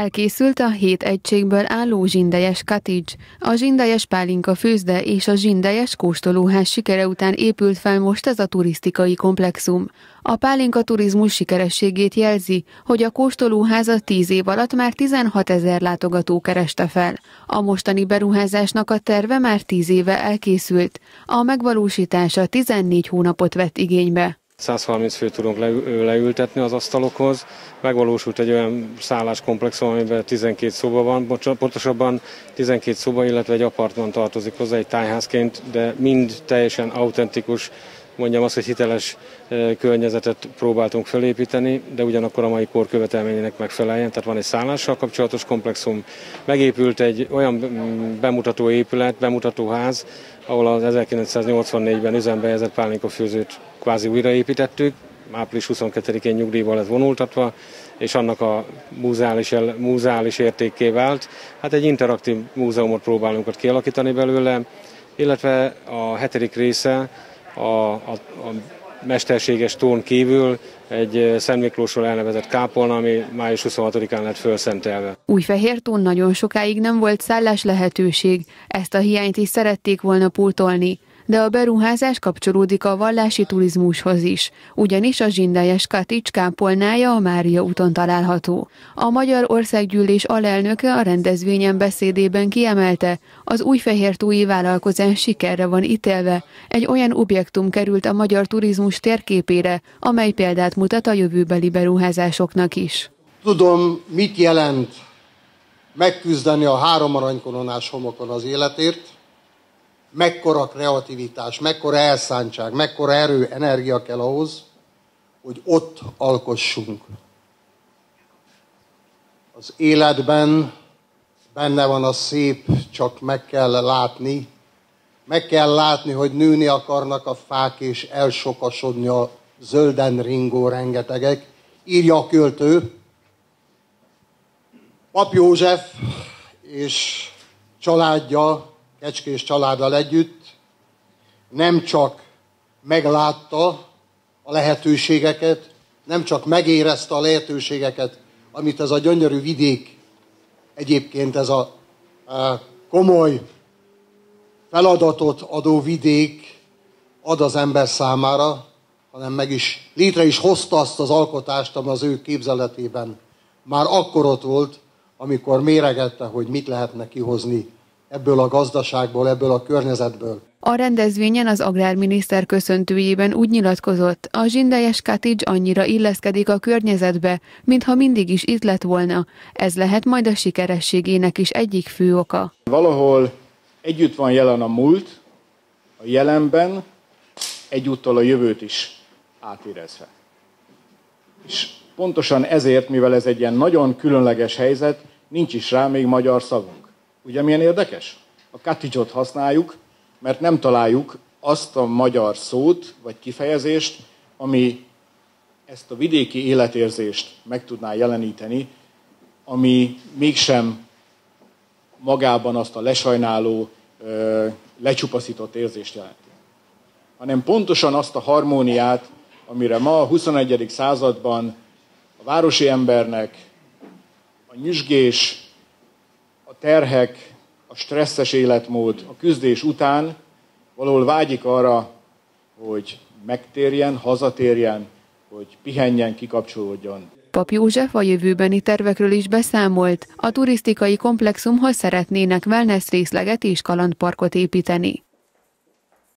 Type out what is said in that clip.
Elkészült a hét egységből álló zsindejes cottage, a zsindejes pálinka főzde és a zsindejes kóstolóház sikere után épült fel most ez a turisztikai komplexum. A pálinka turizmus sikerességét jelzi, hogy a kóstolóházat tíz év alatt már 16 ezer látogató kereste fel. A mostani beruházásnak a terve már tíz éve elkészült, a megvalósítása 14 hónapot vett igénybe. 130 fő tudunk leültetni az asztalokhoz. Megvalósult egy olyan szálláskomplexum, amiben 12 szoba van, pontosabban 12 szoba, illetve egy apartman tartozik hozzá egy tájházként, de mind teljesen autentikus, mondjam azt, hogy hiteles környezetet próbáltunk felépíteni, de ugyanakkor a mai kor követelményének megfeleljen. Tehát van egy szállással kapcsolatos komplexum, megépült egy olyan mm, bemutató épület, bemutató ház, ahol az 1984-ben üzembe helyezett pálinkafőzőt kvázi újraépítettük, április 22-én nyugdíjba lett vonultatva, és annak a múzeális, múzeális értékké vált. Hát egy interaktív múzeumot próbálunk ott kialakítani belőle, illetve a hetedik része a, a, a mesterséges tón kívül egy Szent Miklósról elnevezett kápolna, ami május 26-án lett felszentelve. tón nagyon sokáig nem volt szállás lehetőség, ezt a hiányt is szerették volna pótolni de a beruházás kapcsolódik a vallási turizmushoz is, ugyanis a zsindályes Katics kápolnája a Mária úton található. A Magyar Országgyűlés alelnöke a rendezvényen beszédében kiemelte, az új fehértói vállalkozás sikerre van ítélve, egy olyan objektum került a magyar turizmus térképére, amely példát mutat a jövőbeli beruházásoknak is. Tudom, mit jelent megküzdeni a három aranykoronás homokon az életért, mekkora kreativitás, mekkora elszántság, mekkora erő, energia kell ahhoz, hogy ott alkossunk. Az életben benne van a szép, csak meg kell látni. Meg kell látni, hogy nőni akarnak a fák, és elsokasodni a zölden ringó rengetegek. Írja a költő. Pap József és családja Kecskés családdal együtt nem csak meglátta a lehetőségeket, nem csak megérezte a lehetőségeket, amit ez a gyönyörű vidék, egyébként ez a, a komoly feladatot adó vidék ad az ember számára, hanem meg is létre is hozta azt az alkotást, ami az ő képzeletében már akkor ott volt, amikor méregette, hogy mit lehetne kihozni ebből a gazdaságból, ebből a környezetből. A rendezvényen az agrárminiszter köszöntőjében úgy nyilatkozott, a zsindejes cottage annyira illeszkedik a környezetbe, mintha mindig is itt lett volna. Ez lehet majd a sikerességének is egyik fő oka. Valahol együtt van jelen a múlt, a jelenben, egyúttal a jövőt is átérezve. És pontosan ezért, mivel ez egy ilyen nagyon különleges helyzet, nincs is rá még magyar szavunk. Ugye milyen érdekes? A cottage használjuk, mert nem találjuk azt a magyar szót vagy kifejezést, ami ezt a vidéki életérzést meg tudná jeleníteni, ami mégsem magában azt a lesajnáló, lecsupaszított érzést jelenti. Hanem pontosan azt a harmóniát, amire ma a 21. században a városi embernek a nyüzsgés, terhek, a stresszes életmód, a küzdés után valahol vágyik arra, hogy megtérjen, hazatérjen, hogy pihenjen, kikapcsolódjon. Pap József a jövőbeni tervekről is beszámolt, a turisztikai komplexumhoz szeretnének wellness részleget és kalandparkot építeni.